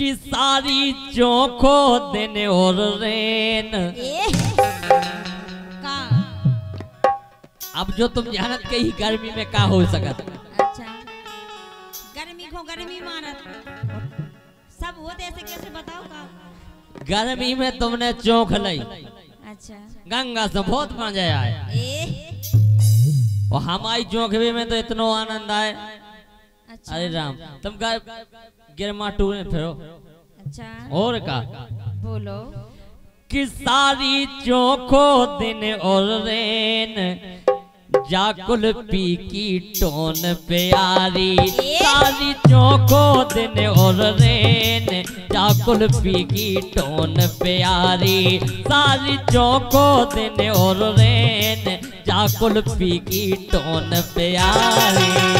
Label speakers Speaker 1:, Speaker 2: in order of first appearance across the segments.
Speaker 1: कि सारी चौखो दिन और रेन।
Speaker 2: का?
Speaker 1: अब जो तुम जानत के ही गर्मी में का हो सकत?
Speaker 2: अच्छा। गर्मी को गर्मी मारत सब होते ऐसे कैसे बताओ का?
Speaker 1: गर्मी में तुमने चौंक ली
Speaker 2: अच्छा।
Speaker 1: गंगा से बहुत मज़ा आया और हमारी चौंकवे में तो इतना आनंद आए।
Speaker 2: अच्छा।
Speaker 1: अरे राम तुम गर गिरमा टूरे फिरो
Speaker 2: अच्छा।
Speaker 1: और का?
Speaker 2: बोलो।
Speaker 1: कि सारी चौखो दिन और रेन जाकुल पी की टोन प्यारी। सारी चौखो दिन और रेन जाकुल पी की टोन प्यारी। सारी चौखो दिन और रेन जाकुल पी की टोन प्यारी।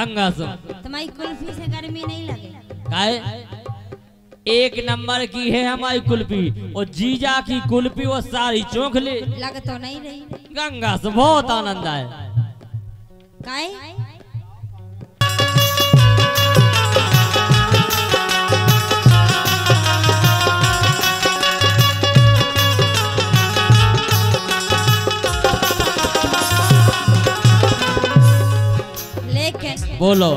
Speaker 1: गंगा सो
Speaker 2: तुम्हारी कुल्फी से गर्मी नहीं लगे।
Speaker 1: काहे एक नंबर की है हमारी कुल्फी और जीजा की कुल्फी वो सारी चौंक ले।
Speaker 2: लग तो नहीं रही।
Speaker 1: गंगा से बहुत आनंद आए
Speaker 2: काहे
Speaker 1: बोलो।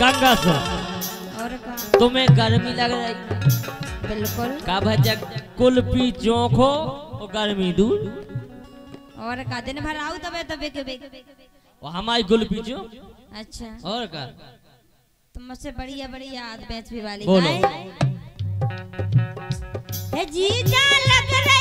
Speaker 1: गंगा से
Speaker 2: और का
Speaker 1: तुम्हें गर्मी लग रही?
Speaker 2: बिल्कुल।
Speaker 1: का भैया कुल्फी चौंको और गर्मी दूर।
Speaker 2: और का दिन भर आऊ तबे तबे के बे
Speaker 1: और हमारी कुल्फी चो।
Speaker 2: अच्छा।
Speaker 1: और का?
Speaker 2: तुम मुझसे बढ़िया बढ़िया आद बेच भी वाली
Speaker 1: बोलो।
Speaker 2: है जीजा लग रही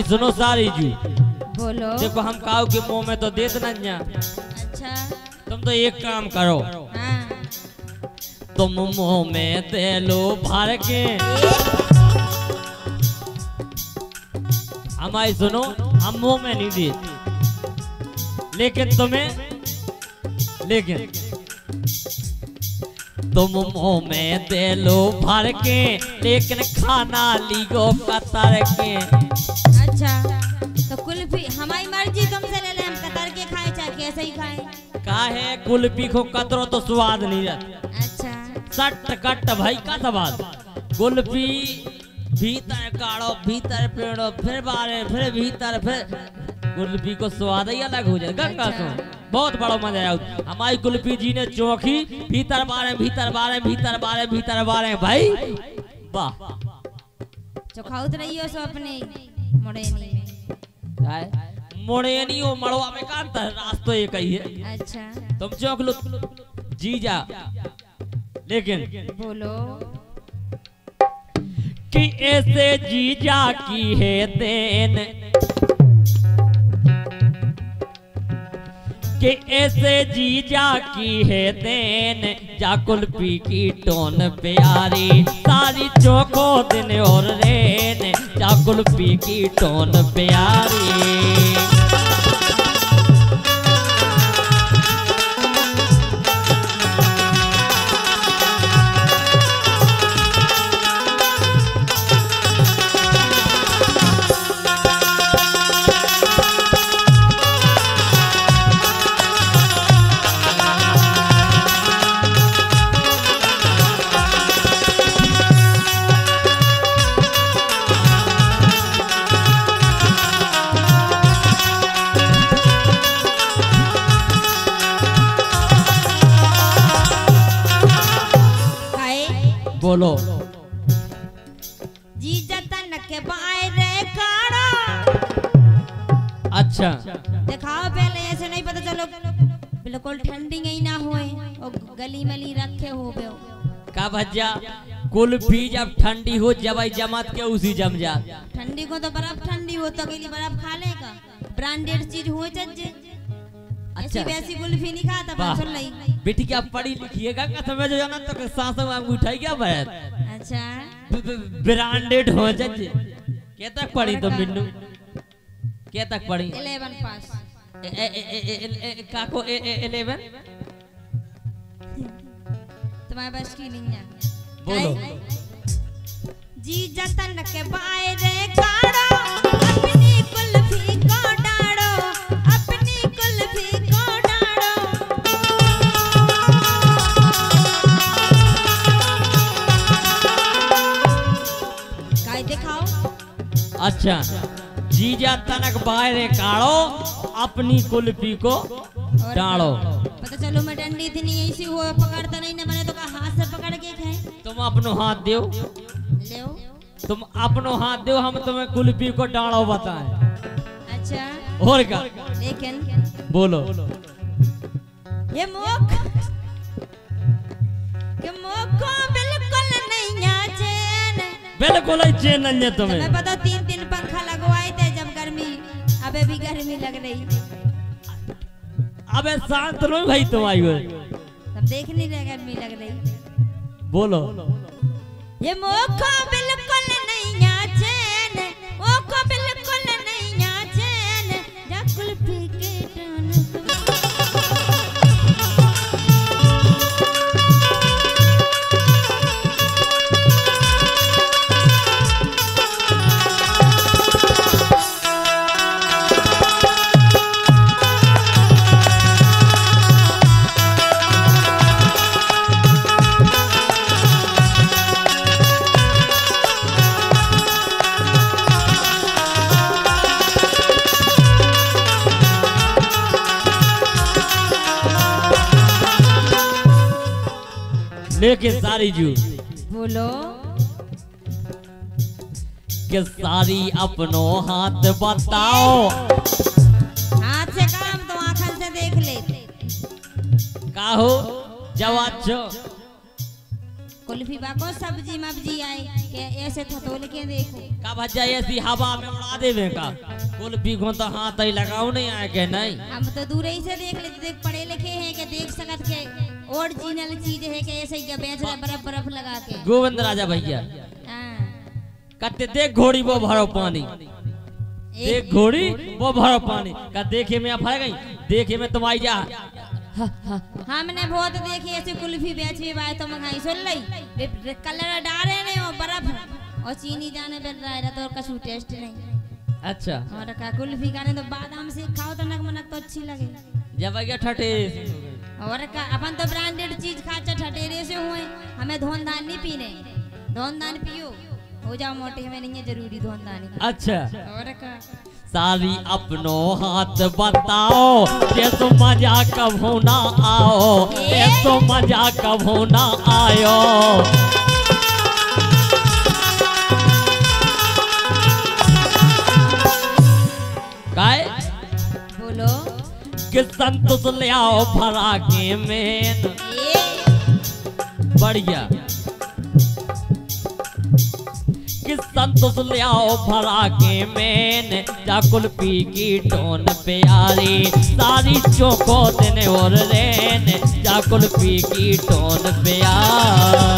Speaker 2: हमारी
Speaker 1: सुनो सारी जू।
Speaker 2: बोलो।
Speaker 1: देखो हम काऊ के मुँह में तो देत ना
Speaker 2: अच्छा।
Speaker 1: तुम तो एक काम करो।
Speaker 2: हाँ।
Speaker 1: तुम मुँह में दे लो भर के। हमारी सुनो हम मुँह में नहीं दे लेकिन तुम्हें लेकिन तुम मुँह में दे लो भर के लेकिन खाना लियो कतर के।
Speaker 2: अच्छा। तो कुल्फी हमारी मर्ज़ी तुमसे ले ले हम कतर के खाए चाहे कैसे ही खाए।
Speaker 1: काहे? कुल्फी को कतरो तो स्वाद नहीं रहता।
Speaker 2: अच्छा।
Speaker 1: सट कट भाई का सवाल कुल्फी भीतर काढ़ो भीतर पेड़ो फिर बारे फिर भीतर फिर कुल्फी को स्वाद ही अलग हो जाए। गंगा
Speaker 2: अच्छा।
Speaker 1: सो बहुत बड़ा मज़ा आया हमारी कुल्फी जी ने चौकी भीतर बारे भीतर बारे भीतर बारे भीतर बारे। भाई वाह।
Speaker 2: चौखाउत रहियो सो अपने। मोड़ेनी। में
Speaker 1: काय? मोड़ेनी मड़वा में का अंतर रास्ता एक ही है।
Speaker 2: अच्छा।
Speaker 1: तुम चौक लो जीजा। लेकिन
Speaker 2: बोलो।
Speaker 1: कि ऐसे जीजा की है देन? कि ऐसे जीजा की है देन, जा कुल्फी की टोन प्यारी। सारी चौको दिन और रेन, जा कुल्फी की टोन प्यारी। बोलो।
Speaker 2: जी जतन के बाय रे काड़ा।
Speaker 1: अच्छा।
Speaker 2: दिखाओ पहले ऐसे नहीं पता चलो। बिल्कुल ठंडी नहीं ना होए और गली मली रखे हो बे
Speaker 1: का भज्जा कुल्फी जब ठंडी हो जब जमात के उसी जम जा
Speaker 2: ठंडी को तो बर्फ़ ठंडी हो तो बर्फ़ खा लेगा। ब्रांडेड चीज़ हो ऐसी
Speaker 1: अच्छा।
Speaker 2: वैसी कुल्फी नहीं खाता पर सुन लई
Speaker 1: बेटी क्या पढ़ी लिखिएगा? का समय जो जाना तो सांसों में उठाई क्या बैठ
Speaker 2: अच्छा।
Speaker 1: ब्रांडेड हो जज क्या तक पढ़ी तो मिन्नू क्या तक पढ़ी?
Speaker 2: 11 पास
Speaker 1: ए- ए- ए- ए- ए- ए- काको ए- ए- एलेवन
Speaker 2: तुम्हारे बस की नहीं है?
Speaker 1: बोलो।
Speaker 2: जी जतन के बायरे काढ़ो अपनी
Speaker 1: अच्छा। जीजा तनक बाहरे काढ़ो अपनी कुल्फी को डालो।
Speaker 2: पता चलो मैं डंडी थी नहीं ऐसी हो पकड़ता नहीं ना मैंने तो कहा हाथ से पकड़ के खाए।
Speaker 1: तुम अपनो हाथ दो
Speaker 2: ले।
Speaker 1: तुम अपनो हाथ दो हम तुम्हें कुल्फी को डालो बताएँ।
Speaker 2: अच्छा।
Speaker 1: और क्या?
Speaker 2: लेकिन
Speaker 1: बोलो।
Speaker 2: ये मोख ये मोखो बिल्कुल नहीं आ चैन।
Speaker 1: बिल्कुल ही चैन नहीं तुम्हें।
Speaker 2: मैं पता तीन लग रही
Speaker 1: अबे शांत रहो भाई तुम आई हो
Speaker 2: सब देख नहीं रहे गर्मी लग रही।
Speaker 1: बोलो।
Speaker 2: ये मोखो बिल्कुल
Speaker 1: लेकिन सारी जू
Speaker 2: बोलो।
Speaker 1: के सारी अपनो हाथ बताओ
Speaker 2: हाथ से काम तो आंखन से देख ले
Speaker 1: काहो जवाब छो
Speaker 2: कुल्फी बाको सब्ज़ी मब्जी आई के ऐसे थतोल के देखो।
Speaker 1: का भज्जा ऐसी हवा में उड़ा देवे का? कुल्फी को तो हाथ ही लगाओ नहीं आए के नहीं?
Speaker 2: हम तो दूर ही से देख लेते देख पढ़े लिखे हैं कि देख सकत के ओरिजिनल चीज़ है कि ऐसे ही बेच रहे बर्फ़ बर्फ़ लगा के।
Speaker 1: गोविंद राजा भैया।
Speaker 2: हाँ।
Speaker 1: कहते देख घोड़ी वो भरो पानी। देख घोड़ी वो भरो पानी। का देखे में आप गई। देखे में तुम आई जा
Speaker 2: हमने बहुत देखी ऐसी कुल्फी बेची बाय तो मंगाई। सुन लई कलर डाले नहीं और बर्फ़। और चीनी जाने बेल रहा है तो कछु टेस्ट नहीं।
Speaker 1: अच्छा।
Speaker 2: और का कुल्फी खाने तो बादाम से खाओ तो नक मनक तो अच्छी लगे।
Speaker 1: जब आ गया ठटे
Speaker 2: और का अपन तो ब्रांडेड चीज़ खाचा ठटेरे से हुए। हमें धोन धान नहीं पीने। धोन धान पियो। हो जाओ मोटे हमें नहीं है ज़रूरी धोन दानी
Speaker 1: अच्छा।
Speaker 2: और का
Speaker 1: सारी अपनो हाथ बताओ। ये तो मज़ा कब होना आओ। ये तो मज़ा कब होना आयो। काय?
Speaker 2: बोलो।
Speaker 1: कि संतोष ले आओ भरा के मेन बढ़िया। कि तो ले आओ भरा के मेन। जा पी की टोन प्यारी, सारी चौको दिन और रेन। जा पी की टोन प्यार।